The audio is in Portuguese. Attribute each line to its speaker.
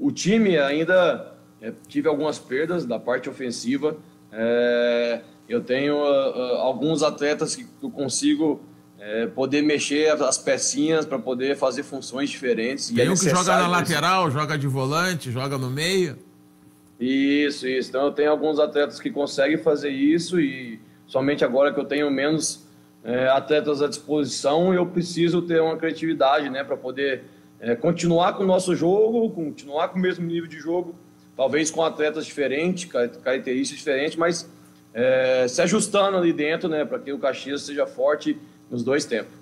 Speaker 1: o time ainda é, tive algumas perdas da parte ofensiva. É, eu tenho uh, alguns atletas que eu consigo é, poder mexer as pecinhas para poder fazer funções diferentes.
Speaker 2: Tem é um que joga na lateral, joga de volante, joga no meio.
Speaker 1: Isso, isso. Então eu tenho alguns atletas que conseguem fazer isso e somente agora que eu tenho menos é, atletas à disposição, eu preciso ter uma criatividade, né, para poder é, continuar com o nosso jogo, continuar com o mesmo nível de jogo, talvez com atletas diferentes, características diferentes, mas é, se ajustando ali dentro, né, para que o Caxias seja forte nos dois tempos.